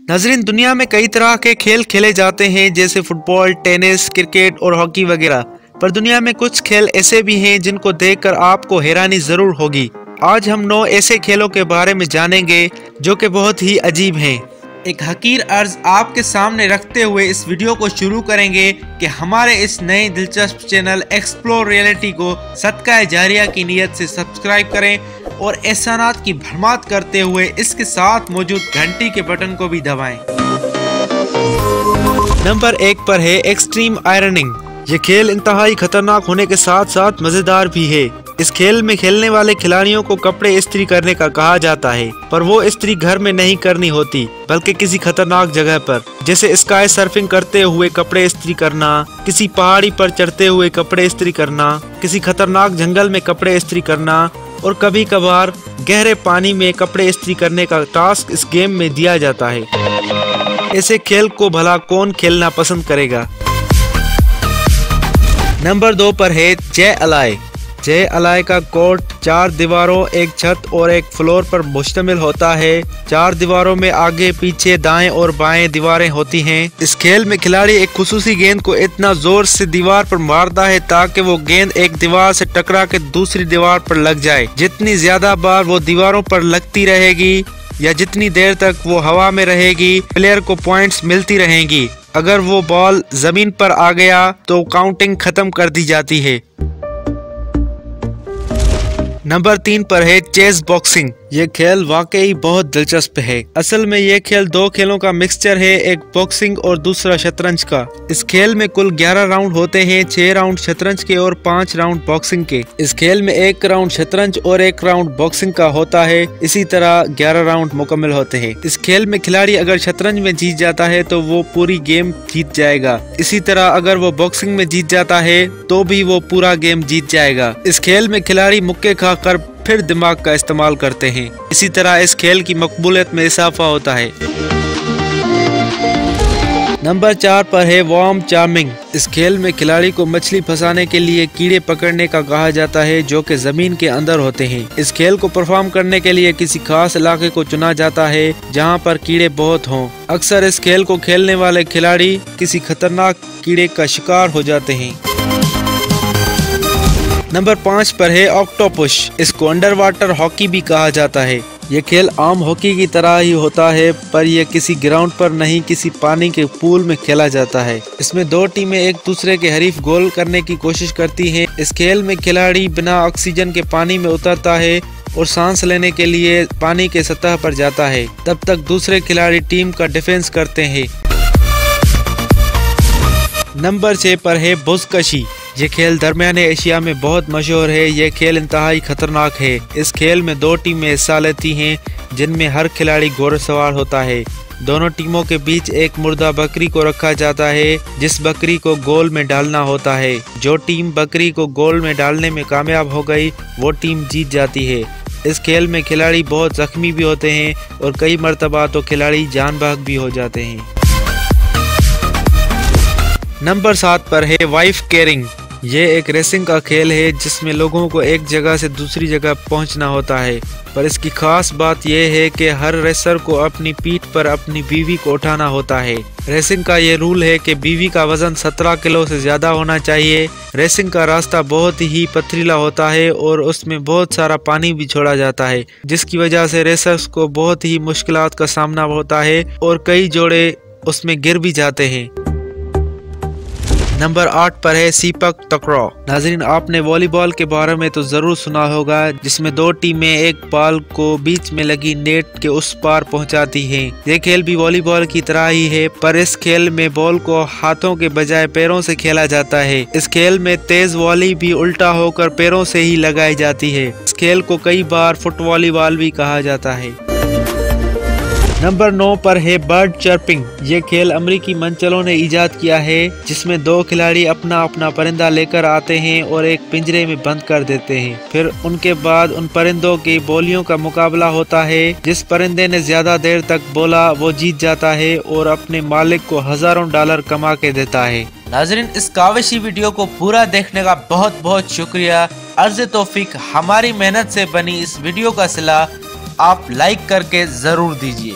ناظرین، دنیا میں کئی طرح کے کھیل کھیلے جاتے ہیں، جیسے فٹ بال، ٹینس، کرکٹ اور ہاکی وغیرہ۔ پر دنیا میں کچھ کھیل ایسے بھی ہیں جن کو دیکھ کر آپ کو حیرانی ضرور ہوگی۔ آج ہم نو ایسے کھیلوں کے بارے میں جانیں گے جو کہ بہت ہی عجیب ہیں۔ ایک حقیر عرض آپ کے سامنے رکھتے ہوئے اس ویڈیو کو شروع کریں گے کہ ہمارے اس نئے دلچسپ چینل ایکسپلور ریئلٹی کو صدقہ جاریہ کی نیت سے سبسکرائب کریں اور احسانات کی بھرمات کرتے ہوئے اس کے ساتھ موجود گھنٹی کے بٹن کو بھی دبائیں۔ نمبر ایک پر ہے ایکسٹریم آئرننگ۔ یہ کھیل انتہائی خطرناک ہونے کے ساتھ ساتھ مزیدار بھی ہے۔ اس کھیل میں کھیلنے والے کھلاڑیوں کو کپڑے استری کرنے کا کہا جاتا ہے، پر وہ استری گھر میں نہیں کرنی ہوتی، بلکہ کسی خطرناک جگہ پر، جیسے اسکائی سرفنگ کرتے ہوئے کپڑے استری کرنا، کسی پہاڑی پر چڑھتے ہوئے کپڑے استری کرنا، کسی خطرناک جنگل میں کپڑے استری کرنا، اور کبھی کبھار گہرے پانی میں کپڑے استری کرنے کا ٹاسک اس گیم میں دیا جاتا ہے۔ ایسے کھیل کو بھلا کون کھیلنا پسند کرے گا؟ نمبر دو پر ہے جے الائے۔ چھ علاقے کا کوٹ چار دیواروں، ایک چھت اور ایک فلور پر مشتمل ہوتا ہے۔ چار دیواروں میں آگے، پیچھے، دائیں اور بائیں دیواریں ہوتی ہیں۔ اس کھیل میں کھلاڑی ایک خصوصی گیند کو اتنا زور سے دیوار پر مارتا ہے تاکہ وہ گیند ایک دیوار سے ٹکرا کے دوسری دیوار پر لگ جائے۔ جتنی زیادہ بار وہ دیواروں پر لگتی رہے گی یا جتنی دیر تک وہ ہوا میں رہے گی، پلیئر کو پوائنٹس ملتی رہیں گی۔ اگر وہ بال زمین پر آ گیا تو کاؤنٹنگ ختم کر دی جاتی ہے۔ نمبر تین پر ہے چیس باکسنگ۔ یہ کھیل واقعی بہت دلچسپ ہے۔ اصل میں یہ کھیل دو کھیلوں کا مکسچر ہے، ایک باکسنگ اور دوسرا شطرنج کا۔ اس کھیل میں کل گیارہ راؤنڈ ہوتے ہیں، چھ راؤنڈ شطرنج کے اور پانچ راؤنڈ باکسنگ کے۔ اس کھیل میں ایک راؤنڈ شطرنج اور ایک راؤنڈ باکسنگ کا ہوتا ہے۔ اسی طرح گیارہ راؤنڈ مکمل ہوتے ہیں۔ اس کھیل میں کھلاڑی اگر شطرنج میں جیت جاتا ہے تو وہ پوری گیم جیت جائے گا۔ اسی طرح اگر وہ باکسنگ میں جیت جاتا ہے تو بھی وہ پورا گیم جیت جائے گا۔ اس کھیل میں کھلاڑی مکے کھا کر پھر دماغ کا استعمال کرتے ہیں۔ اسی طرح اس کھیل کی مقبولیت میں اضافہ ہوتا ہے۔ نمبر چار پر ہے وارم چارمنگ۔ اس کھیل میں کھلاڑی کو مچھلی پھنسانے کے لیے کیڑے پکڑنے کا کہا جاتا ہے جو کہ زمین کے اندر ہوتے ہیں۔ اس کھیل کو پرفارم کرنے کے لیے کسی خاص علاقے کو چنا جاتا ہے جہاں پر کیڑے بہت ہوں۔ اکثر اس کھیل کو کھیلنے والے کھلاڑی کسی خطرناک کیڑے کا شکار ہو جاتے ہیں۔ نمبر پانچ پر ہے آکٹوپش اس کو انڈر واٹر ہاکی بھی کہا جاتا ہے۔ یہ کھیل عام ہاکی کی طرح ہی ہوتا ہے، پر یہ کسی گراؤنڈ پر نہیں، کسی پانی کے پول میں کھیلا جاتا ہے۔ اس میں دو ٹیمیں ایک دوسرے کے حریف گول کرنے کی کوشش کرتی ہیں۔ اس کھیل میں کھلاڑی بنا آکسیجن کے پانی میں اترتا ہے اور سانس لینے کے لیے پانی کے سطح پر جاتا ہے۔ تب تک دوسرے کھلاڑی ٹیم کا ڈیفنس کرتے ہیں۔ نمبر چھ پر ہے بزکشی یہ کھیل درمیان ایشیا میں بہت مشہور ہے، یہ کھیل انتہائی خطرناک ہے۔ اس کھیل میں دو ٹیمیں حصہ لیتی ہیں، جن میں ہر کھلاڑی گھوڑ سوار ہوتا ہے۔ دونوں ٹیموں کے بیچ ایک مردہ بکری کو رکھا جاتا ہے، جس بکری کو گول میں ڈالنا ہوتا ہے۔ جو ٹیم بکری کو گول میں ڈالنے میں کامیاب ہو گئی، وہ ٹیم جیت جاتی ہے۔ اس کھیل میں کھلاڑی بہت زخمی بھی ہوتے ہیں اور کئی مرتبہ تو کھلاڑی جان بحق بھی ہو جاتے ہیں۔ نمبر سات پر ہے وائف کیئرنگ۔ یہ ایک ریسنگ کا کھیل ہے جس میں لوگوں کو ایک جگہ سے دوسری جگہ پہنچنا ہوتا ہے۔ پر اس کی خاص بات یہ ہے کہ ہر ریسر کو اپنی پیٹ پر اپنی بیوی کو اٹھانا ہوتا ہے۔ ریسنگ کا یہ رول ہے کہ بیوی کا وزن سترہ کلو سے زیادہ ہونا چاہیے۔ ریسنگ کا راستہ بہت ہی پتھریلا ہوتا ہے اور اس میں بہت سارا پانی بھی چھوڑا جاتا ہے، جس کی وجہ سے ریسرز کو بہت ہی مشکلات کا سامنا ہوتا ہے اور کئی جوڑے اس میں گر بھی جاتے ہیں۔ نمبر آٹھ پر ہے سیپک تکرو۔ ناظرین، آپ نے والی بال کے بارے میں تو ضرور سنا ہوگا، جس میں دو ٹیمیں ایک بال کو بیچ میں لگی نیٹ کے اس پار پہنچاتی ہیں۔ یہ کھیل بھی والی بال کی طرح ہی ہے، پر اس کھیل میں بال کو ہاتھوں کے بجائے پیروں سے کھیلا جاتا ہے۔ اس کھیل میں تیز والی بھی الٹا ہو کر پیروں سے ہی لگائی جاتی ہے۔ اس کھیل کو کئی بار فٹ والی بال بھی کہا جاتا ہے۔ نمبر نو پر ہے برڈ چرپنگ۔ یہ کھیل امریکی منچلوں نے ایجاد کیا ہے، جس میں دو کھلاڑی اپنا اپنا پرندہ لے کر آتے ہیں اور ایک پنجرے میں بند کر دیتے ہیں۔ پھر ان کے بعد ان پرندوں کی بولیوں کا مقابلہ ہوتا ہے، جس پرندے نے زیادہ دیر تک بولا وہ جیت جاتا ہے اور اپنے مالک کو ہزاروں ڈالر کما کے دیتا ہے۔ ناظرین، اس کاوشی ویڈیو کو پورا دیکھنے کا بہت بہت شکریہ۔ عرض توفیق ہماری محنت سے بنی اس ویڈیو کا صلاح آپ لائک کر کے ضرور دیجیے